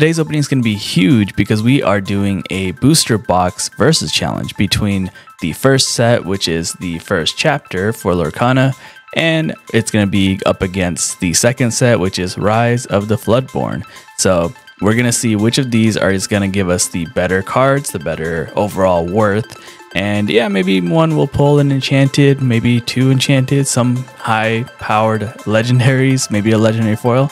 today's opening is going to be huge because we are doing a booster box versus challenge between the first set, which is the first chapter for Lorcana, and it's going to be up against the second set, which is Rise of the Floodborn. So we're going to see which of these are is going to give us the better cards, the better overall worth. And yeah, maybe one will pull an enchanted, maybe two enchanted, some high powered legendaries, maybe a legendary foil.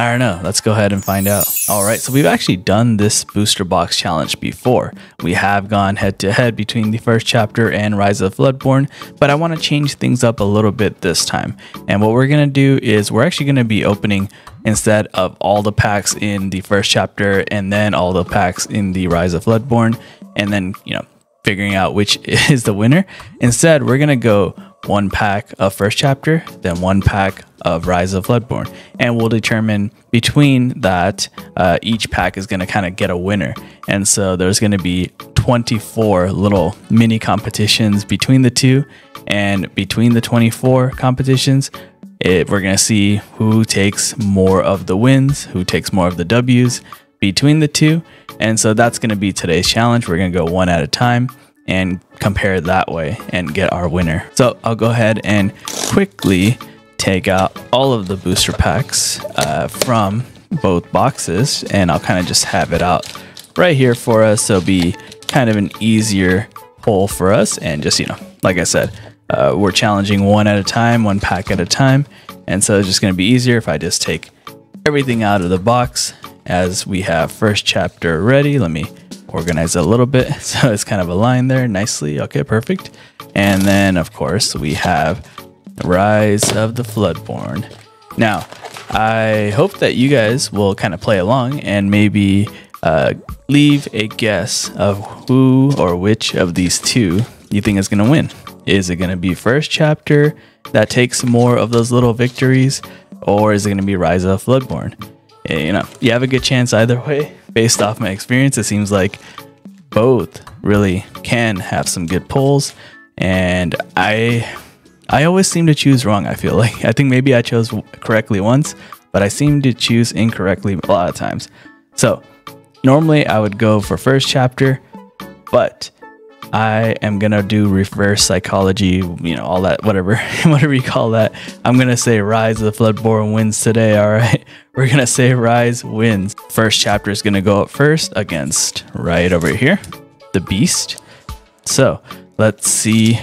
I don't know. Let's go ahead and find out. All right, so we've actually done this booster box challenge before. We have gone head to head between the first chapter and Rise of Floodborn, but I want to change things up a little bit this time. And what we're going to do is we're actually going to be opening instead of all the packs in the first chapter and then all the packs in the Rise of Floodborn and then, you know, figuring out which is the winner. Instead, we're going to go one pack of first chapter, then one pack of Rise of Floodborn, and we'll determine between that uh, each pack is going to kind of get a winner. And so there's going to be 24 little mini competitions between the two, and between the 24 competitions, it, we're going to see who takes more of the wins, who takes more of the W's between the two. And so that's going to be today's challenge. We're going to go one at a time and compare that way and get our winner. So I'll go ahead and quickly take out all of the booster packs uh, from both boxes and I'll kind of just have it out right here for us. So it'll be kind of an easier pull for us and just, you know, like I said, uh, we're challenging one at a time, one pack at a time. And so it's just going to be easier if I just take everything out of the box as we have first chapter ready. Let me organize it a little bit so it's kind of aligned there nicely. Okay, perfect. And then, of course, we have Rise of the Floodborn. Now, I hope that you guys will kind of play along and maybe uh, leave a guess of who or which of these two you think is going to win. Is it going to be first chapter that takes more of those little victories, or is it going to be Rise of Floodborn? Eh, you know, you have a good chance either way. Based off my experience, it seems like both really can have some good pulls, and I I always seem to choose wrong. I feel like I think maybe I chose correctly once, but I seem to choose incorrectly a lot of times. So normally I would go for first chapter, but I am gonna do reverse psychology, you know, all that, whatever, whatever you call that. I'm gonna say Rise of the Floodborn wins today. All right, we're gonna say Rise wins. First chapter is gonna go up first against right over here, the Beast. So let's see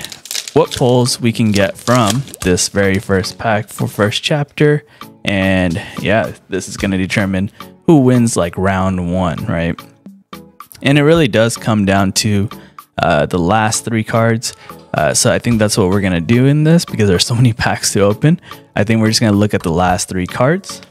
what pulls we can get from this very first pack for first chapter. And yeah, this is gonna determine who wins like round one, right? And it really does come down to uh, the last three cards. Uh, so I think that's what we're gonna do in this because there's so many packs to open. I think we're just gonna look at the last three cards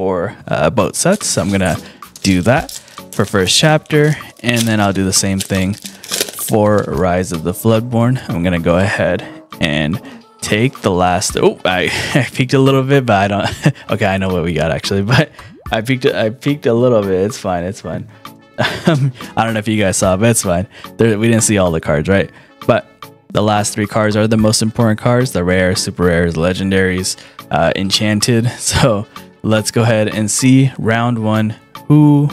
for uh, both sets. So I'm gonna do that for first chapter, and then I'll do the same thing for Rise of the Floodborn. I'm gonna go ahead and take the last. Oh, I, I peeked a little bit, but I don't. okay, I know what we got actually, but I peeked. I peeked a little bit. It's fine. It's fine. I don't know if you guys saw, but it's fine. There, we didn't see all the cards, right? But the last three cards are the most important cards the rare, super rares, legendaries, uh, enchanted. So let's go ahead and see round one. Who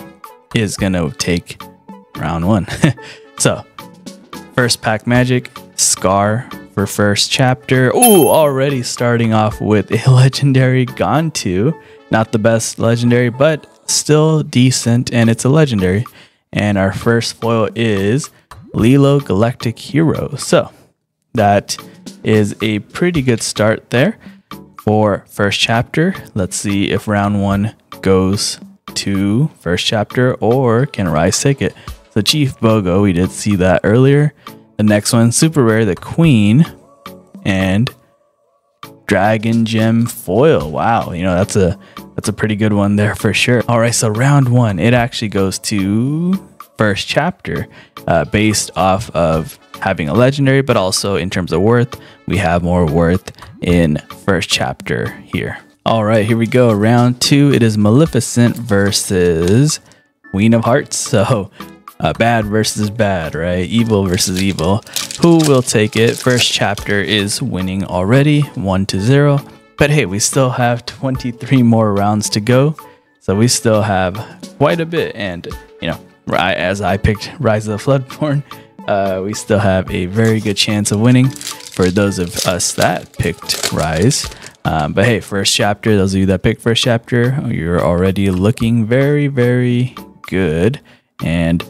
is to take round one? so, first pack magic, Scar for first chapter. Ooh, already starting off with a legendary Gantu. Not the best legendary, but still decent, and it's a legendary. And our first foil is Lilo Galactic Hero. So that is a pretty good start there for first chapter. Let's see if round one goes to first chapter or can Rise take it. So Chief Bogo, we did see that earlier. The next one, super rare, the Queen, and Dragon Gem Foil. Wow, you know that's a that's a pretty good one there for sure. All right, so round one, it actually goes to first chapter, uh, based off of having a legendary, but also in terms of worth, we have more worth in first chapter here. All right, here we go. Round two, it is Maleficent versus Queen of Hearts. So uh, bad versus bad, right? Evil versus evil. Who will take it? First chapter is winning already, one to zero. But hey, we still have 23 more rounds to go. So we still have quite a bit. And, you know, as I picked Rise of the Floodborn, uh, we still have a very good chance of winning for those of us that picked Rise. Um, but hey, first chapter, those of you that picked first chapter, you're already looking very, very good. And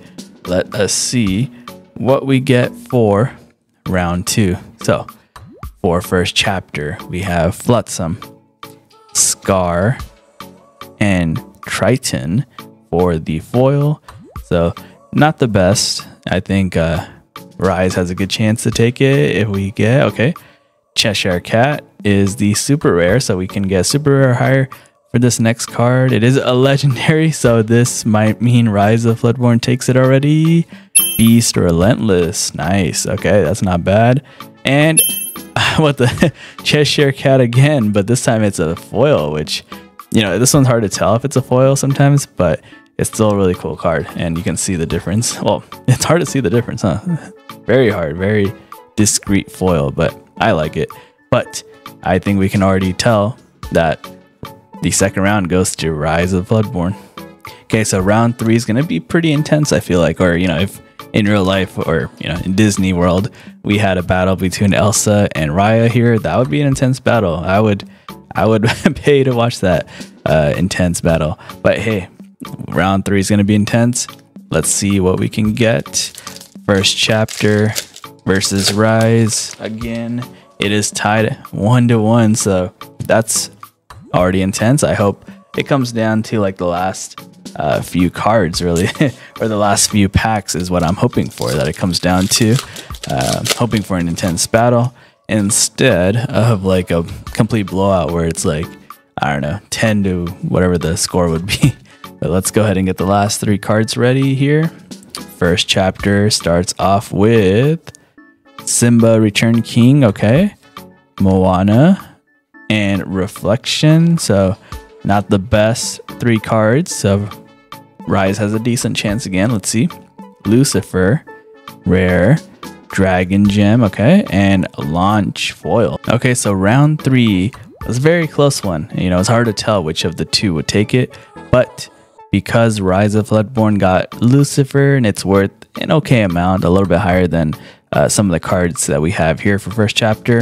let us see what we get for round two. So, for first chapter, we have Flotsam, Scar, and Triton for the foil. So, not the best. I think uh, Rise has a good chance to take it if we get, okay. Cheshire Cat is the super rare, so we can get super rare higher for this next card. It is a legendary, so this might mean Rise of Floodborn takes it already. Beast Relentless. Nice. Okay, that's not bad. And what the Cheshire Cat again, but this time it's a foil, which, you know, this one's hard to tell if it's a foil sometimes, but it's still a really cool card and you can see the difference. Well, it's hard to see the difference, huh? Very hard, very discreet foil, but I like it. But I think we can already tell that the second round goes to Rise of Floodborn. Okay, so round three is going to be pretty intense, I feel like. Or, you know, if in real life or, you know, in Disney World, we had a battle between Elsa and Raya here, that would be an intense battle. I would. I would pay to watch that uh, intense battle. But hey, round three is going to be intense. Let's see what we can get. First chapter versus Rise again. It is tied one to one, so that's already intense. I hope it comes down to like the last uh, few cards, really, or the last few packs is what I'm hoping for. That it comes down to uh, hoping for an intense battle instead of like a complete blowout where it's like I don't know, 10 to whatever the score would be. But let's go ahead and get the last three cards ready here. First chapter starts off with Simba Return King, okay. Moana and Reflection. So, not the best three cards. So, Rise has a decent chance again. Let's see. Lucifer, Rare, Dragon Gem, okay, and Launch Foil. Okay, so round three was a very close one. You know, it's hard to tell which of the two would take it, but because Rise of Floodborn got Lucifer and it's worth an okay amount, a little bit higher than uh, some of the cards that we have here for first chapter.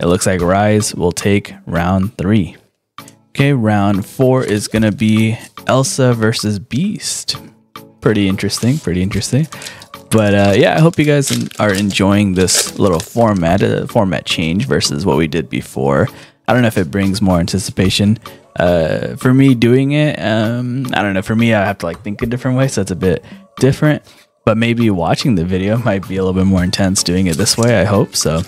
It looks like Rise will take round three. Okay, round four is to be Elsa versus Beast. Pretty interesting, pretty interesting. But uh, yeah, I hope you guys are enjoying this little format, uh, format change versus what we did before. I don't know if it brings more anticipation. Uh, for me doing it, um, I don't know. For me, I have to like think a different way, so it's a bit different but maybe watching the video might be a little bit more intense doing it this way. I hope so.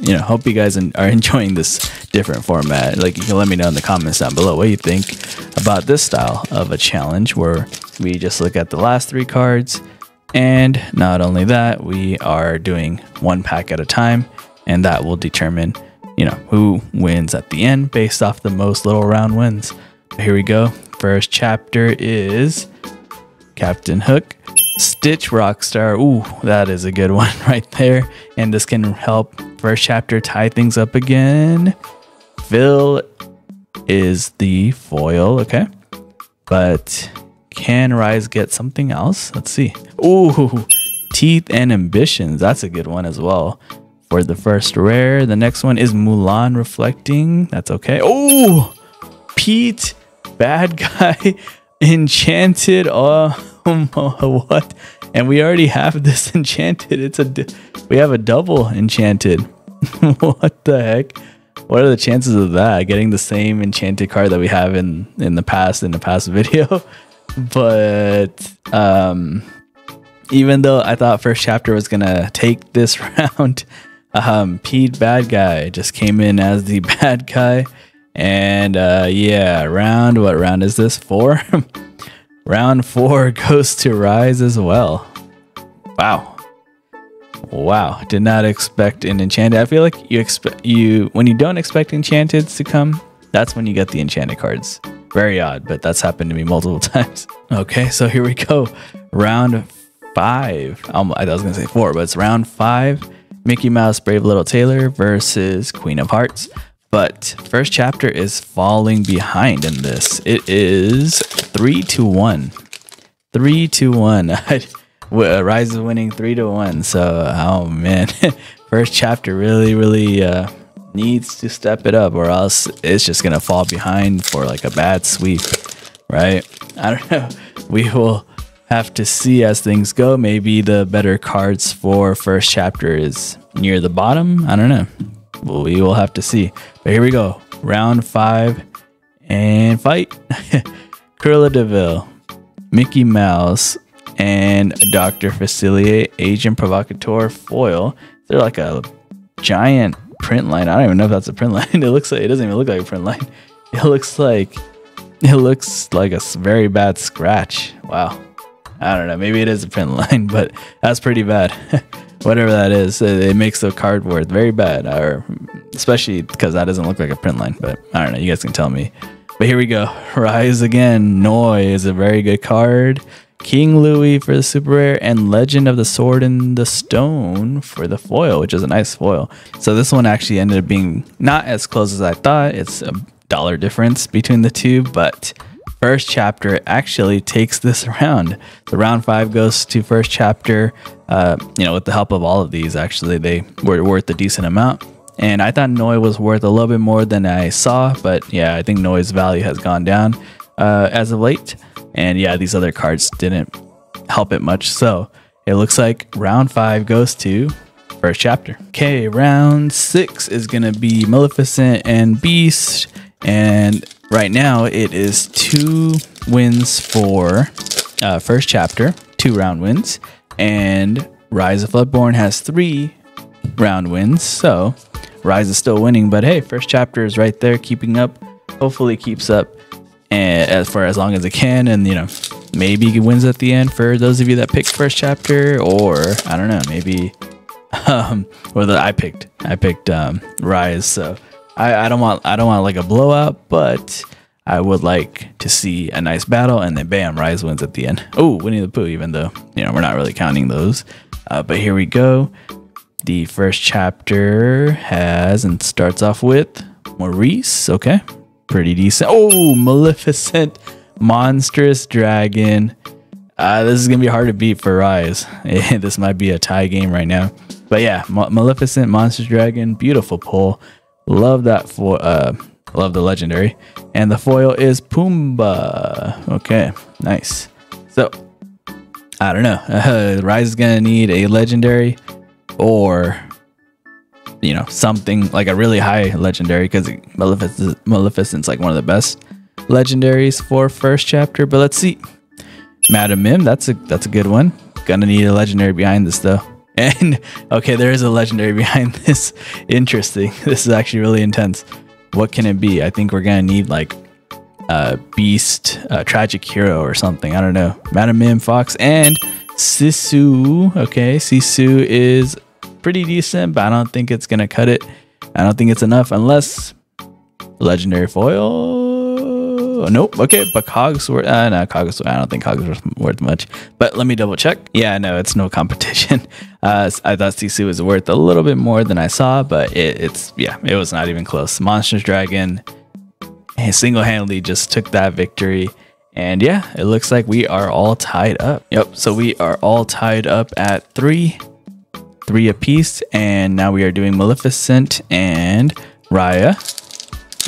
You know, hope you guys are enjoying this different format. Like, you can let me know in the comments down below what you think about this style of a challenge where we just look at the last three cards. And not only that, we are doing one pack at a time, and that will determine, you know, who wins at the end based off the most little round wins. Here we go. First chapter is Captain Hook Stitch Rockstar. Ooh, that is a good one right there. And this can help first chapter tie things up again. Phil is the foil, okay? But can Rise get something else? Let's see. Ooh, Teeth and Ambitions. That's a good one as well. For the first rare, the next one is Mulan Reflecting. That's okay. Oh, Pete, bad guy, Enchanted. Oh, what? And we already have this enchanted. It's a we have a double enchanted. what the heck? What are the chances of that? Getting the same enchanted card that we have in in the past in the past video. but um even though I thought first chapter was gonna take this round, um Pete bad guy just came in as the bad guy. And uh yeah, round what round is this? Four? Round four goes to Rise as well. Wow. Wow. Did not expect an enchanted. I feel like you expect you when you don't expect enchanteds to come, that's when you get the enchanted cards. Very odd, but that's happened to me multiple times. Okay, so here we go. Round five. Um, I was gonna say four, but it's round five. Mickey Mouse Brave Little Tailor versus Queen of Hearts But first chapter is falling behind in this. It is three to one. Three to one. Rise is winning three to one. So, oh man, first chapter really, really uh, needs to step it up, or else it's just gonna fall behind for like a bad sweep, right? I don't know. We will have to see as things go. Maybe the better cards for first chapter is near the bottom. I don't know. Well, we will have to see. But here we go. Round five and fight. Cruella De Vil, Mickey Mouse, and Dr. Facilier, Agent Provocateur foil. They're like a giant print line. I don't even know if that's a print line. It looks like it doesn't even look like a print line. It looks like it looks like a very bad scratch. Wow. I don't know. Maybe it is a print line, but that's pretty bad. Whatever that is, it makes the card worth very bad, or especially because that doesn't look like a print line. But I don't know. You guys can tell me. But here we go. Rise again. Noi is a very good card. King Louis for the super rare, and Legend of the Sword in the Stone for the foil, which is a nice foil. So this one actually ended up being not as close as I thought. It's a dollar difference between the two, but first chapter actually takes this round. The round five goes to first chapter. Uh, you know, with the help of all of these, actually, they were worth a decent amount. And I thought Noi was worth a little bit more than I saw, but yeah, I think Noi's value has gone down uh, as of late. And yeah, these other cards didn't help it much. So it looks like round five goes to first chapter. Okay, round six is gonna be Maleficent and Beast. And right now it is two wins for uh, first chapter, two round wins. And Rise of Floodborn has three round wins. So Rise is still winning, but hey, first chapter is right there, keeping up. Hopefully, keeps up and as for as long as it can, and you know, maybe wins at the end for those of you that picked first chapter, or I don't know, maybe um, or that I picked, I picked um, Rise. So I, I don't want, I don't want like a blowout, but I would like to see a nice battle, and then bam, Rise wins at the end. Oh, Winnie the Pooh, even though you know we're not really counting those, uh, but here we go. The first chapter has and starts off with Maurice. Okay, pretty decent. Oh, Maleficent, Monstrous Dragon. Uh, this is going to be hard to beat for Rise. this might be a tie game right now. But yeah, Maleficent, Monstrous Dragon, beautiful pull. Love that for uh love the legendary. And the foil is Pumbaa. Okay, nice. So I don't know. Uh, Rise is gonna need a legendary or you know, something like a really high legendary because Maleficent, Maleficent's like one of the best legendaries for first chapter. But let's see. Madam Mim, that's a that's a good one. Gonna need a legendary behind this though. And okay, there is a legendary behind this. Interesting. This is actually really intense. What can it be? I think we're gonna need like a Beast, a Tragic Hero, or something. I don't know. Madam Mim, Fox, and Sisu. Okay, Sisu is pretty decent, but I don't think it's gonna cut it. I don't think it's enough unless legendary foil. Nope. Okay, but Cogsworth. Uh, no, Cogsworth. I don't think Cogsworth worth much. But let me double check. Yeah, no, it's no competition. Uh, I thought Sisu was worth a little bit more than I saw, but it, it's yeah, it was not even close. Monstrous Dragon single handedly just took that victory. And yeah, it looks like we are all tied up. Yep. So we are all tied up at three three apiece. And now we are doing Maleficent and Raya.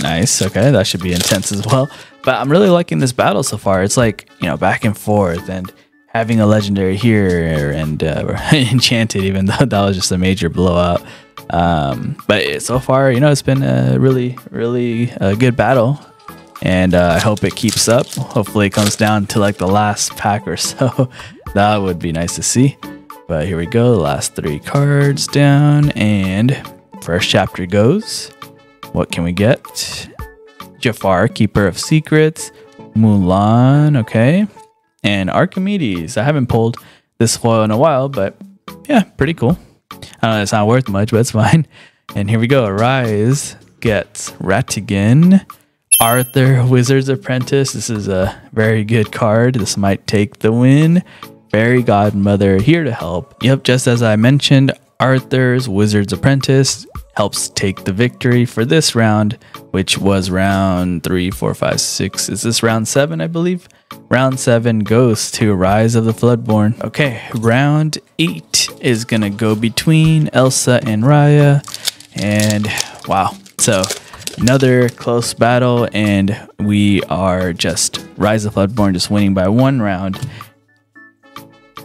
Nice. Okay, that should be intense as well. But I'm really liking this battle so far. It's like, you know, back and forth and having a legendary here and uh, enchanted, even though that was just a major blowout. Um, but so far, you know, it's been a really, really uh, good battle. And uh, I hope it keeps up. Hopefully, it comes down to like the last pack or so. that would be nice to see. But here we go, last three cards down, and first chapter goes. What can we get? Jafar, Keeper of Secrets, Mulan, okay, and Archimedes. I haven't pulled this foil in a while, but yeah, pretty cool. I don't know it's not worth much, but it's fine. And here we go. Rise gets Ratigan, Arthur, Wizard's Apprentice. This is a very good card. This might take the win fairy godmother here to help. Yep, just as I mentioned, Arthur's Wizard's Apprentice helps take the victory for this round, which was round three, four, five, six. Is this round seven, I believe? Round seven goes to Rise of the Floodborn. Okay, round eight is gonna go between Elsa and Raya. And wow, so another close battle, and we are just Rise of the Floodborn just winning by one round.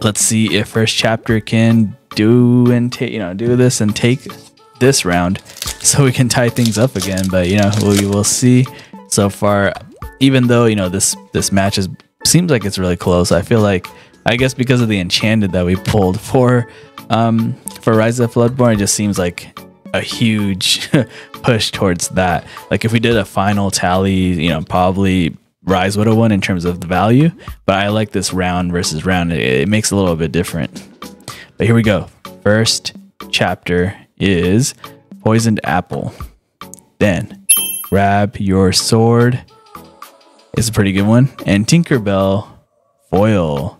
Let's see if first chapter can do and take you know do this and take this round so we can tie things up again. But you know we will see. So far, even though you know this this match is seems like it's really close, I feel like I guess because of the enchanted that we pulled for um for Rise of Floodborn, it just seems like a huge push towards that. Like if we did a final tally, you know, probably Rise would have won in terms of the value, but I like this round versus round. It, it makes a little bit different. But here we go. First chapter is Poisoned Apple. Then grab your sword. It's a pretty good one. And Tinkerbell foil.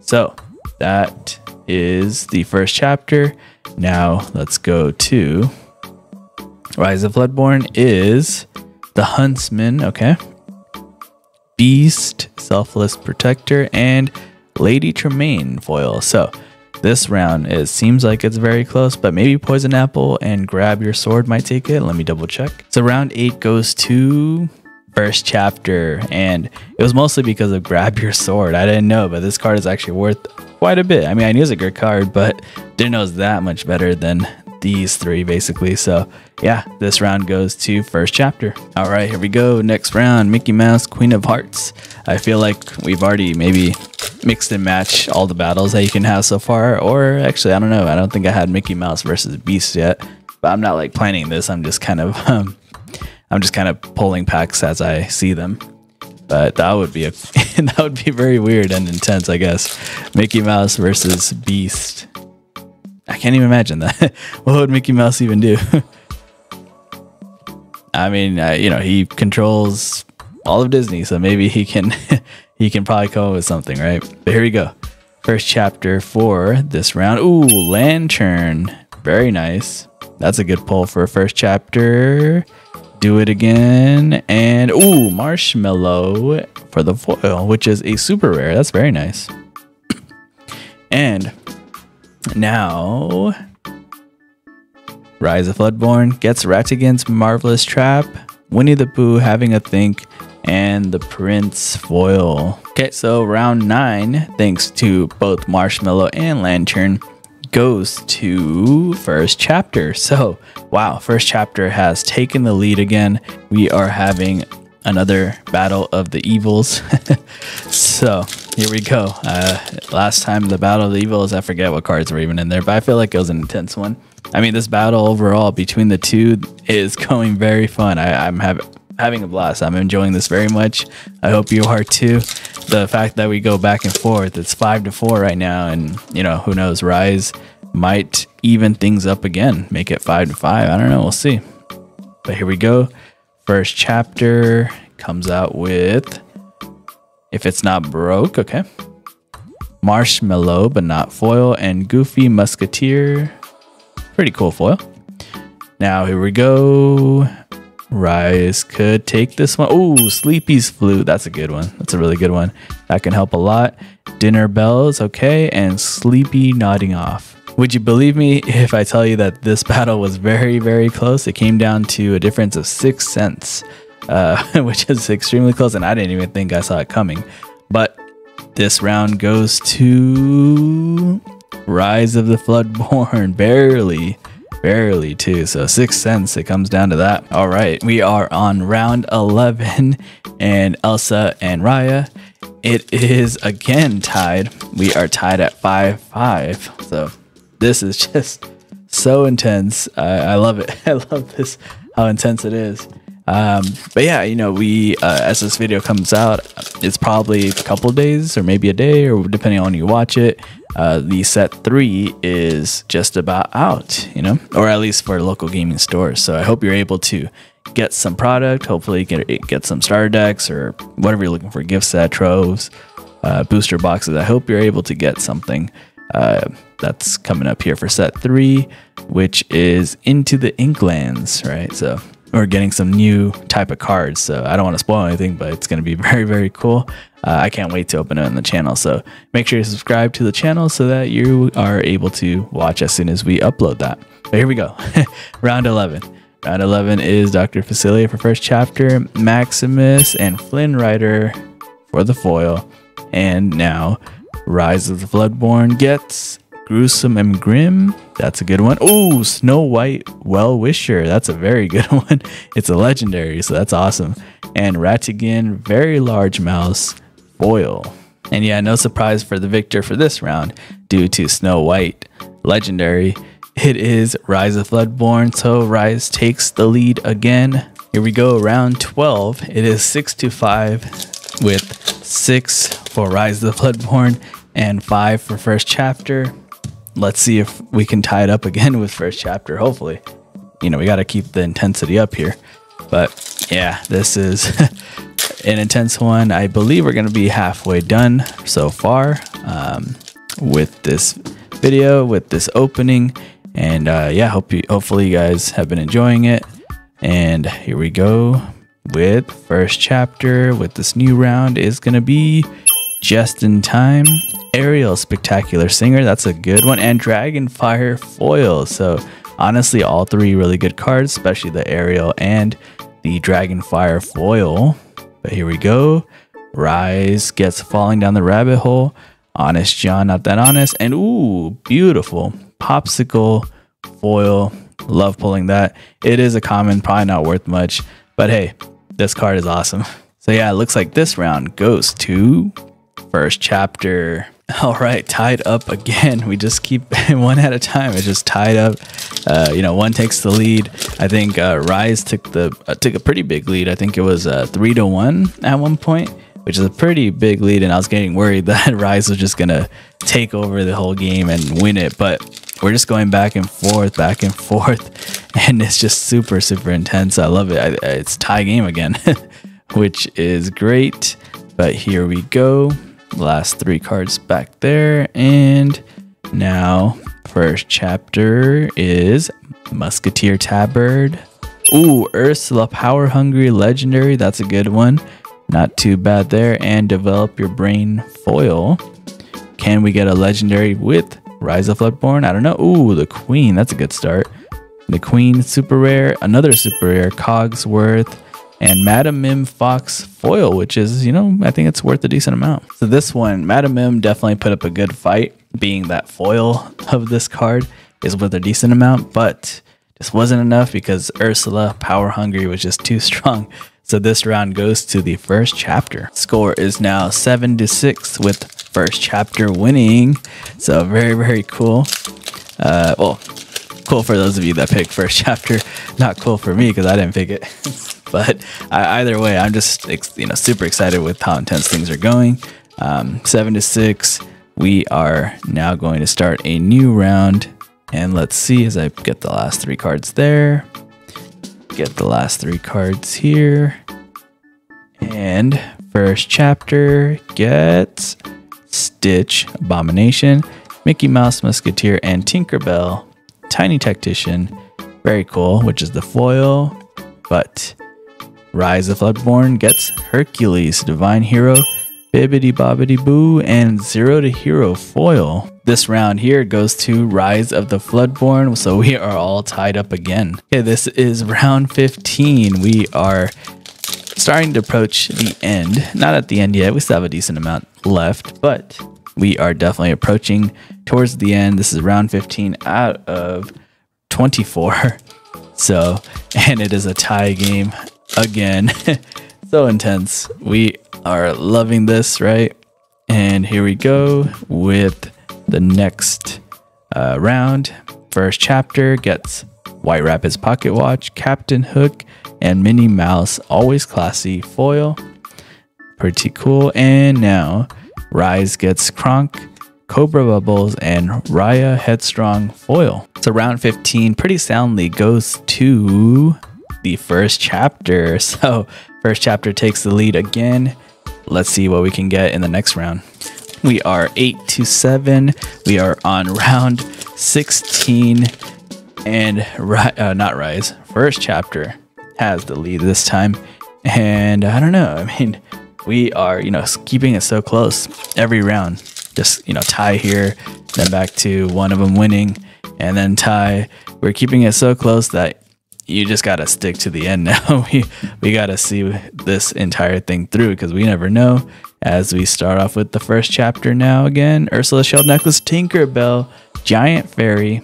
So that is the first chapter. Now let's go to Rise of Floodborn is the Huntsman, okay? Beast, Selfless Protector, and Lady Tremaine foil. So this round it seems like it's very close, but maybe Poison Apple and Grab Your Sword might take it. Let me double check. So round eight goes to first chapter, and it was mostly because of Grab Your Sword. I didn't know, but this card is actually worth quite a bit. I mean, I knew it was a good card, but didn't know it was that much better than these three basically. So yeah, this round goes to first chapter. All right, here we go. Next round, Mickey Mouse, Queen of Hearts. I feel like we've already maybe mixed and matched all the battles that you can have so far. Or actually, I don't know. I don't think I had Mickey Mouse versus Beast yet. But I'm not like planning this. I'm just kind of um, I'm just kind of pulling packs as I see them. But that would be a that would be very weird and intense, I guess. Mickey Mouse versus Beast. I can't even imagine that. what would Mickey Mouse even do? I mean, uh, you know, he controls all of Disney, so maybe he can he can probably come up with something, right? But here we go. First chapter for this round. Ooh, Lantern. Very nice. That's a good pull for first chapter. Do it again. And ooh, Marshmallow for the foil, which is a super rare. That's very nice. and now, Rise of Floodborn gets Ratigan's Marvelous Trap, Winnie the Pooh having a think, and the Prince foil. Okay, so round nine, thanks to both Marshmallow and Lantern, goes to first chapter. So, wow, first chapter has taken the lead again. We are having another battle of the evils. so here we go. Uh, last time the battle of the evils, I forget what cards were even in there, but I feel like it was an intense one. I mean, this battle overall between the two is going very fun. I, I'm having having a blast. I'm enjoying this very much. I hope you are too. The fact that we go back and forth, it's five to four right now, and you know who knows, Rise might even things up again, make it five to five. I don't know. We'll see. But here we go. First chapter comes out with if it's not broke, okay. Marshmallow, but not foil, and Goofy Musketeer. Pretty cool foil. Now here we go. Rise could take this one. Oh, Sleepy's Flute. That's a good one. That's a really good one. That can help a lot. Dinner Bells, okay. And Sleepy Nodding Off. Would you believe me if I tell you that this battle was very, very close? It came down to a difference of six cents, uh, which is extremely close, and I didn't even think I saw it coming. But this round goes to Rise of the Floodborn, barely, barely too. So six cents, it comes down to that. All right, we are on round 11, and Elsa and Raya. It is again tied. We are tied at 5 5. So this is just so intense. I, I love it. I love this, how intense it is. Um, but yeah, you know, we, uh, as this video comes out, it's probably a couple days or maybe a day or depending on when you watch it. Uh, the set three is just about out, you know, or at least for local gaming stores. So I hope you're able to get some product, hopefully get, get some starter decks or whatever you're looking for, gift set, troves, uh, booster boxes. I hope you're able to get something Uh, that's coming up here for set three, which is Into the Inklands, right? So we're getting some new type of cards. So I don't want to spoil anything, but it's going to be very, very cool. Uh, I can't wait to open it on the channel. So make sure you subscribe to the channel so that you are able to watch as soon as we upload that. But here we go. Round 11. Round 11 is Dr. Facilier for first chapter, Maximus and Flynn Rider for the foil. And now Rise of the Floodborn gets Gruesome and Grim. That's a good one. Oh, Snow White Well Wisher. That's a very good one. It's a legendary, so that's awesome. And Ratigan Very Large Mouse Foil. And yeah, no surprise for the victor for this round due to Snow White Legendary. It is Rise of Floodborn, so Rise takes the lead again. Here we go, round 12. It is 6 to 5 with 6 for Rise of the Floodborn and 5 for first chapter let's see if we can tie it up again with first chapter. Hopefully, you know, we got to keep the intensity up here. But yeah, this is an intense one. I believe we're going to be halfway done so far um, with this video, with this opening. And uh, yeah, hope you, hopefully you guys have been enjoying it. And here we go with first chapter with this new round is going to be just in time Ariel Spectacular Singer, that's a good one. And Dragonfire Foil. So honestly, all three really good cards, especially the Ariel and the Dragonfire Foil. But here we go. Rise gets falling down the rabbit hole. Honest John, not that honest. And ooh, beautiful. Popsicle Foil. Love pulling that. It is a common, probably not worth much. But hey, this card is awesome. So yeah, it looks like this round goes to first chapter. All right, tied up again. We just keep one at a time. It just tied up. Uh, you know, one takes the lead. I think uh, Rise took the uh, took a pretty big lead. I think it was uh, three to one at one point, which is a pretty big lead. And I was getting worried that Rise was just gonna take over the whole game and win it. But we're just going back and forth, back and forth, and it's just super super intense. I love it. I, it's tie game again, which is great. But here we go last three cards back there. And now, first chapter is Musketeer Tabard. Ooh, Ursula Power Hungry Legendary. That's a good one. Not too bad there. And Develop Your Brain Foil. Can we get a legendary with Rise of Floodborn? I don't know. Ooh, the Queen. That's a good start. The Queen, super rare. Another super rare, Cogsworth and Madam Mim Fox foil, which is, you know, I think it's worth a decent amount. So this one, Madam Mim definitely put up a good fight, being that foil of this card is worth a decent amount, but just wasn't enough because Ursula Power Hungry was just too strong. So this round goes to the first chapter. Score is now seven to six with first chapter winning. So very, very cool. Uh, well, cool for those of you that picked first chapter. Not cool for me because I didn't pick it. but either way, I'm just you know super excited with how intense things are going. Um, seven to six. We are now going to start a new round, and let's see as I get the last three cards there. Get the last three cards here, and first chapter gets Stitch, Abomination, Mickey Mouse, Musketeer, and Tinkerbell, Tiny Tactician. Very cool, which is the foil, but Rise of Floodborn gets Hercules, Divine Hero, Bibbidi Bobbidi Boo, and Zero to Hero foil. This round here goes to Rise of the Floodborn, so we are all tied up again. Okay, this is round 15. We are starting to approach the end. Not at the end yet, we still have a decent amount left, but we are definitely approaching towards the end. This is round 15 out of 24. So, and it is a tie game again. so intense. We are loving this, right? And here we go with the next uh, round. First chapter gets White Rabbit's Pocket Watch, Captain Hook, and Minnie Mouse. Always classy foil. Pretty cool. And now Rise gets Kronk, Cobra Bubbles, and Raya Headstrong foil. So round 15 pretty soundly goes to the first chapter. So, first chapter takes the lead again. Let's see what we can get in the next round. We are 8 to 7. We are on round 16. And uh, not Rise, first chapter has the lead this time. And I don't know. I mean, we are, you know, keeping it so close every round. Just, you know, tie here, then back to one of them winning, and then tie. We're keeping it so close that you just got to stick to the end now. we we got to see this entire thing through because we never know. As we start off with the first chapter now again, Ursula Shell Necklace, Tinkerbell, Giant Fairy.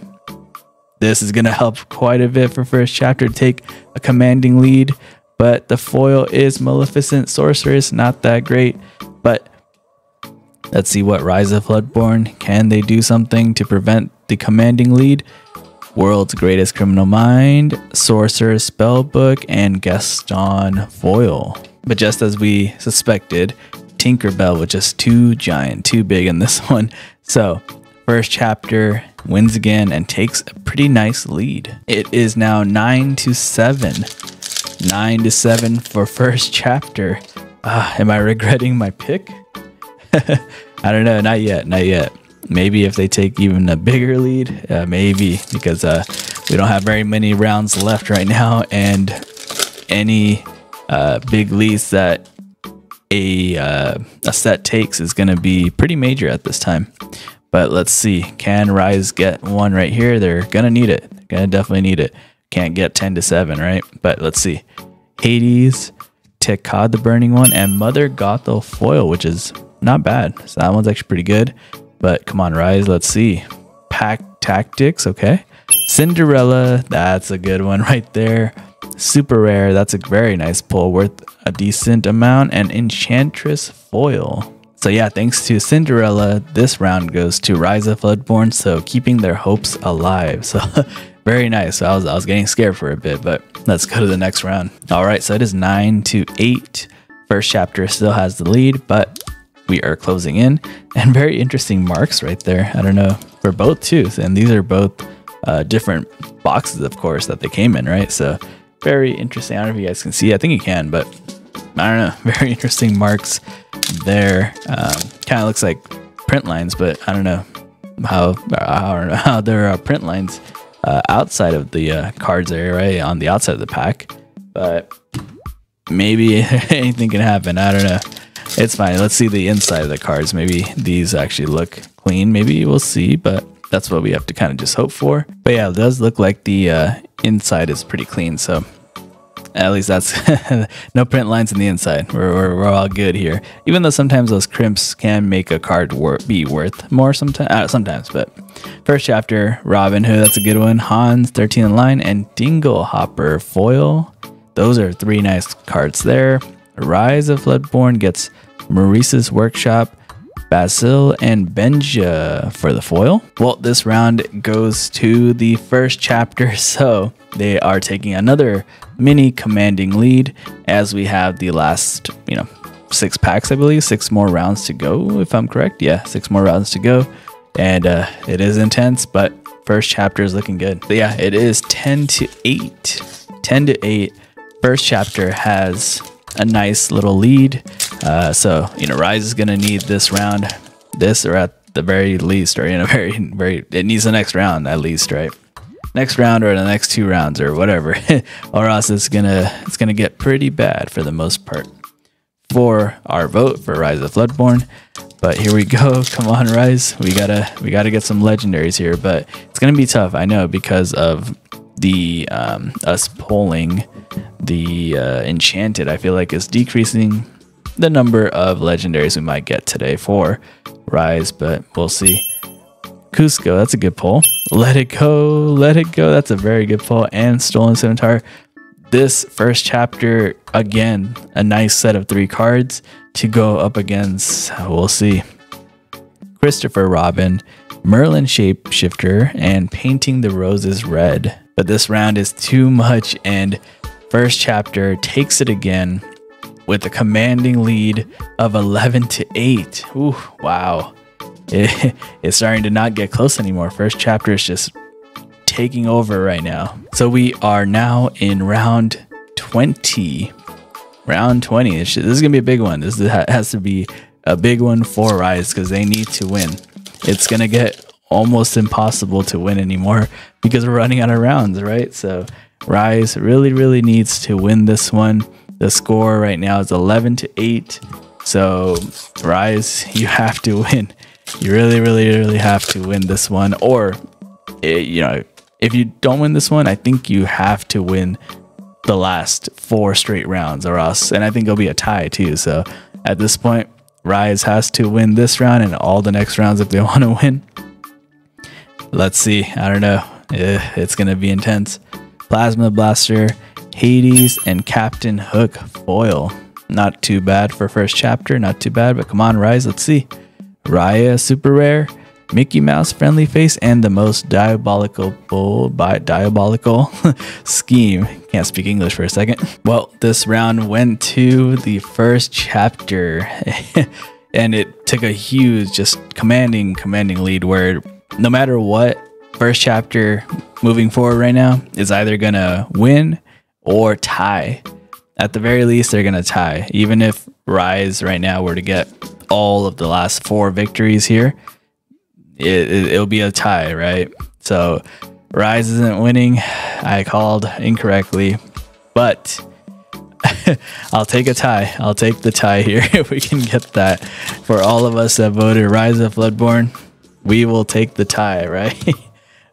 This is going to help quite a bit for first chapter take a commanding lead, but the foil is Maleficent Sorceress, not that great. But let's see what Rise of Floodborn can they do something to prevent the commanding lead? World's Greatest Criminal Mind, Sorcerer Spellbook, and Gaston Foil. But just as we suspected, Tinkerbell was just too giant, too big in this one. So, first chapter wins again and takes a pretty nice lead. It is now 9 to 7. 9 to 7 for first chapter. Uh, am I regretting my pick? I don't know, not yet, not yet. Maybe if they take even a bigger lead, uh, maybe because uh, we don't have very many rounds left right now, and any uh, big leads that a uh, a set takes is going to be pretty major at this time. But let's see, can Rise get one right here? They're gonna need it. Gonna definitely need it. Can't get ten to seven, right? But let's see, Hades, Te Kā the Burning One, and Mother Gothel Foil, which is not bad. So that one's actually pretty good. But come on, Rise. Let's see. Pack Tactics. Okay. Cinderella. That's a good one right there. Super rare. That's a very nice pull worth a decent amount. And Enchantress Foil. So yeah, thanks to Cinderella, this round goes to Rise of Floodborn. So keeping their hopes alive. So very nice. I was, I was getting scared for a bit, but let's go to the next round. All right. So it is nine to eight. First chapter still has the lead, but we are closing in and very interesting marks right there. I don't know for both too. And these are both uh, different boxes, of course, that they came in, right? So very interesting. I don't know if you guys can see. I think you can, but I don't know. Very interesting marks there. Um, kind of looks like print lines, but I don't know how how, how there are print lines uh, outside of the uh, cards area, right on the outside of the pack. But maybe anything can happen. I don't know. It's fine. Let's see the inside of the cards. Maybe these actually look clean. Maybe we'll see, but that's what we have to kind of just hope for. But yeah, it does look like the uh, inside is pretty clean. So at least that's no print lines in the inside. We're, we're, we're, all good here. Even though sometimes those crimps can make a card wor- be worth more sometimes, uh, sometimes. But first chapter, Robin Hood, that's a good one. Hans, 13 in line, and Dingle Hopper foil. Those are three nice cards there. Rise of Floodborn gets Maurice's Workshop, Basil, and Benja for the foil. Well, this round goes to the first chapter, so they are taking another mini commanding lead as we have the last, you know, six packs, I believe, six more rounds to go, if I'm correct. Yeah, six more rounds to go. And uh, it is intense, but first chapter is looking good. But yeah, it is 10 to 8. 10 to 8. First chapter has a nice little lead. Uh, so, you know, Rise is going to need this round, this or at the very least, or, you know, very, very, it needs the next round at least, right? Next round or the next two rounds or whatever, or else it's gonna it's gonna get pretty bad for the most part. For our vote for Rise of Floodborn, but here we go. Come on, Rise. We gotta we gotta get some legendaries here, but it's gonna be tough. I know because of the um, us pulling the uh, enchanted, I feel like is decreasing the number of legendaries we might get today for Rise, but we'll see. Kuzco, that's a good pull. Let it go, let it go. That's a very good pull. And Stolen Scimitar. This first chapter, again, a nice set of three cards to go up against. We'll see. Christopher Robin, Merlin Shapeshifter, and Painting the Roses Red. But this round is too much, and first chapter takes it again with a commanding lead of 11 to 8. Ooh, wow. It, it's starting to not get close anymore. First chapter is just taking over right now. So we are now in round 20. Round 20. This is going to be a big one. This has to be a big one for Rise because they need to win. It's gonna get almost impossible to win anymore because we're running out of rounds, right? So Rise really, really needs to win this one. The score right now is 11 to 8. So Rise, you have to win. You really, really, really have to win this one. Or, eh, you know, if you don't win this one, I think you have to win the last four straight rounds or else. And I think it'll be a tie too. So at this point, Rise has to win this round and all the next rounds if they want to win. Let's see. I don't know. Eh, it's going to be intense. Plasma Blaster, Hades, and Captain Hook foil. Not too bad for first chapter. Not too bad, but come on, Rise. Let's see. Raya, super rare. Mickey Mouse friendly face and the most diabolical bull by diabolical scheme. Can't speak English for a second. Well, this round went to the first chapter and it took a huge just commanding commanding lead where no matter what first chapter moving forward right now is either to win or tie. At the very least they're going to tie. Even if Rise right now were to get all of the last four victories here, it, it, it'll be a tie, right? So Rise isn't winning. I called incorrectly, but I'll take a tie. I'll take the tie here if we can get that. For all of us that voted Rise of Floodborn, we will take the tie, right?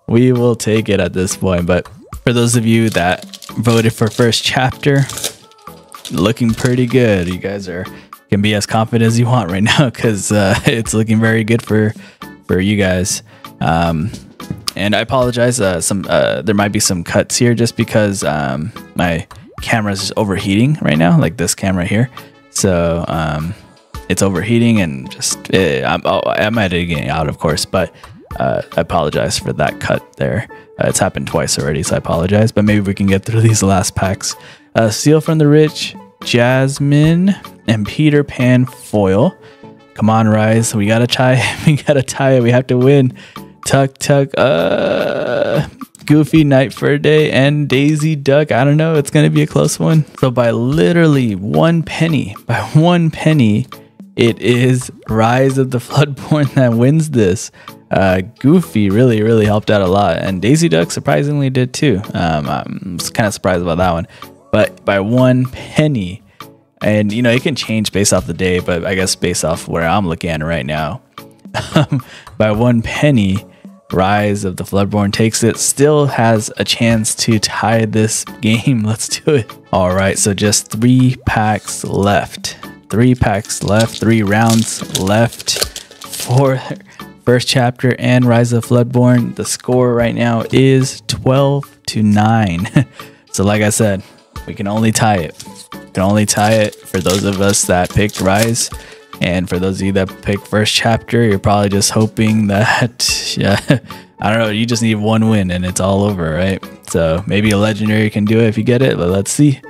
we will take it at this point. But for those of you that voted for first chapter, looking pretty good. You guys are can be as confident as you want right now because uh, it's looking very good for for you guys. Um, and I apologize. Uh, some uh, there might be some cuts here just because um, my camera is overheating right now, like this camera here. So um, it's overheating and just eh, I'm, oh, I'm editing it out, of course, but uh, I apologize for that cut there. Uh, it's happened twice already, so I apologize. But maybe we can get through these last packs. Uh, Steal from the Rich, Jasmine, and Peter Pan foil. Come on, Rise. We gotta tie. we gotta tie it. We have to win. Tuck, tuck, uh, Goofy, Knight for a Day, and Daisy Duck. I don't know. It's gonna be a close one. So by literally one penny, by one penny, it is Rise of the Floodborn that wins this. Uh, Goofy really, really helped out a lot, and Daisy Duck surprisingly did too. Um, I'm kind of surprised about that one, but by one penny, and you know it can change based off the day, but I guess based off where I'm looking at right now, by one penny, Rise of the Floodborn takes it. Still has a chance to tie this game. Let's do it. All right, so just three packs left. Three packs left. Three rounds left for first chapter and Rise of Floodborn. The score right now is 12 to 9. so, like I said, we can only tie it. We can only tie it for those of us that picked Rise. And for those of you that picked first chapter, you're probably just hoping that, yeah, I don't know, you just need one win and it's all over, right? So maybe a legendary can do it if you get it, but let's see.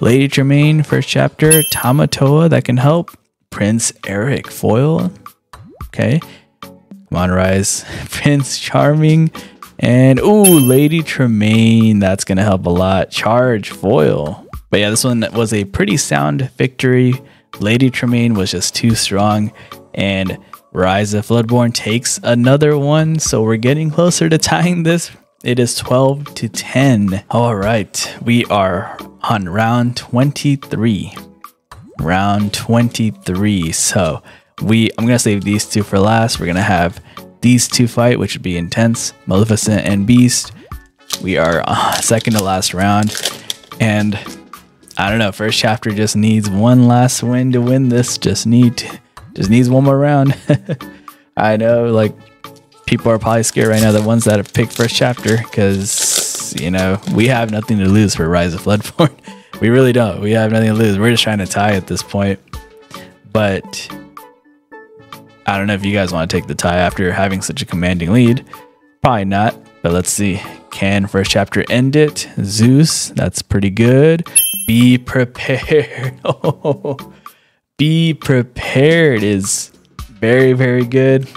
Lady Tremaine, first chapter, Tamatoa that can help. Prince Eric, foil. Okay. Come on, Rise. Prince Charming. And ooh, Lady Tremaine. That's gonna help a lot. Charge foil. But yeah, this one was a pretty sound victory. Lady Tremaine was just too strong. And Rise of Floodborn takes another one. So we're getting closer to tying this. It is 12 to 10. All right, we are on round 23. Round 23. So we I'm gonna save these two for last. We're gonna have these two fight, which would be intense. Maleficent and Beast. We are uh, second to last round, and I don't know. First chapter just needs one last win to win this. Just need, just needs one more round. I know, like people are probably scared right now. The ones that have picked first chapter, because you know we have nothing to lose for Rise of Floodborn. we really don't. We have nothing to lose. We're just trying to tie at this point. But I don't know if you guys want to take the tie after having such a commanding lead. Probably not, but let's see. Can first chapter end it? Zeus, that's pretty good. Be prepared. Oh, be prepared is very, very good.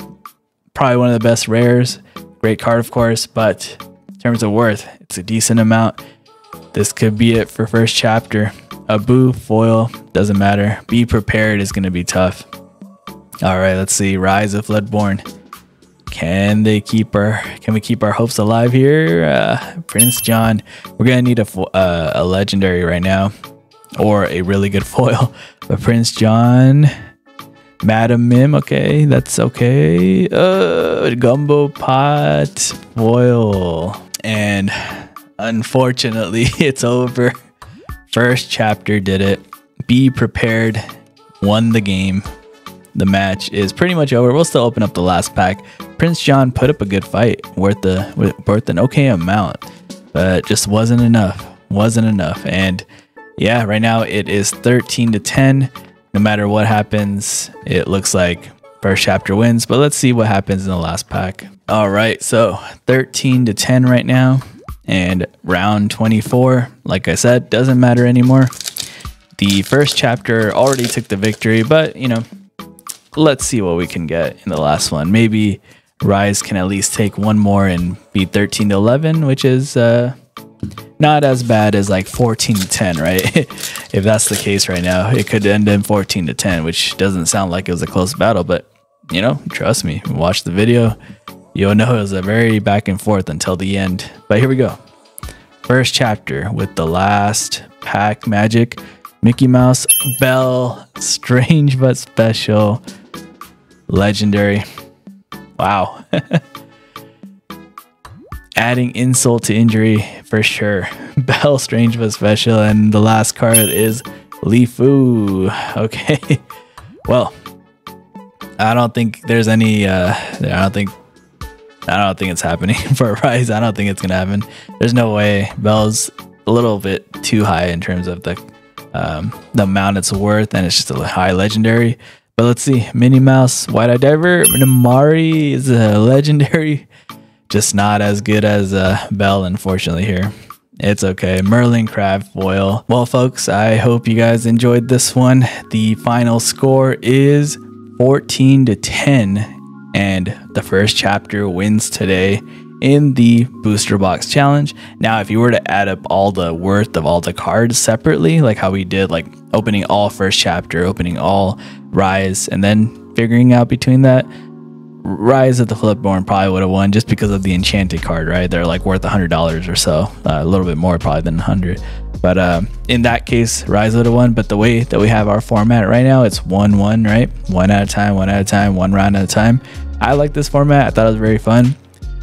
Probably one of the best rares. Great card, of course, but in terms of worth, it's a decent amount. This could be it for first chapter. Abu, foil, doesn't matter. Be prepared is going to be tough. All right, let's see. Rise of Floodborn. Can they keep our? Can we keep our hopes alive here? Uh, Prince John. We're gonna need a uh, a legendary right now, or a really good foil. But Prince John, Madam Mim. Okay, that's okay. Uh, Gumbo Pot foil, and unfortunately, it's over. First chapter did it. Be prepared. Won the game the match is pretty much over. We'll still open up the last pack. Prince John put up a good fight, worth the worth an okay amount, but just wasn't enough. Wasn't enough. And yeah, right now it is 13 to 10. No matter what happens, it looks like first chapter wins. But let's see what happens in the last pack. All right, so 13 to 10 right now, and round 24. Like I said, doesn't matter anymore. The first chapter already took the victory, but you know, let's see what we can get in the last one. Maybe Rise can at least take one more and be 13 to 11, which is uh, not as bad as like 14 to 10, right? if that's the case right now, it could end in 14 to 10, which doesn't sound like it was a close battle, but you know, trust me, watch the video. You'll know it was a very back and forth until the end. But here we go. First chapter with the last pack magic. Mickey Mouse, Belle, Strange but Special, Legendary. Wow. Adding insult to injury for sure. Belle, Strange but Special, and the last card is LeFou. Okay. Well, I don't think there's any. Uh, I don't think. I don't think it's happening for a rise. I don't think it's gonna happen. There's no way. Belle's a little bit too high in terms of the um, the amount it's worth, and it's just a high legendary. But let's see. Minnie Mouse, Wide-Eyed Diver, Namaari is a legendary. Just not as good as uh, Belle, unfortunately, here. It's okay. Merlin Crab Foil. Well, folks, I hope you guys enjoyed this one. The final score is 14 to 10, and the first chapter wins today in the booster box challenge. Now, if you were to add up all the worth of all the cards separately, like how we did, like opening all first chapter, opening all Rise, and then figuring out between that, Rise of the Floodborn probably would have won just because of the enchanted card, right? They're like worth a hundred dollars or so, uh, a little bit more probably than a hundred. But uh, in that case, Rise would have won. But the way that we have our format right now, it's one one, right? One at a time, one at a time, one round at a time. I like this format. I thought it was very fun.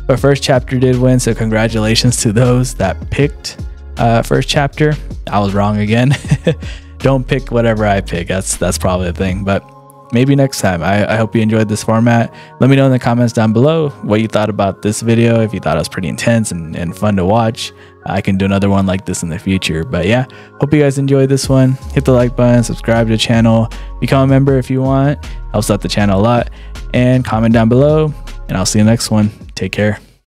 But first chapter did win, so congratulations to those that picked uh, first chapter. I was wrong again. Don't pick whatever I pick. That's that's probably the thing. But maybe next time. I, I hope you enjoyed this format. Let me know in the comments down below what you thought about this video. If you thought it was pretty intense and, and fun to watch, I can do another one like this in the future. But yeah, hope you guys enjoyed this one. Hit the like button, subscribe to the channel, become a member if you want. Helps out the channel a lot. And comment down below. And I'll see you next one. Take care.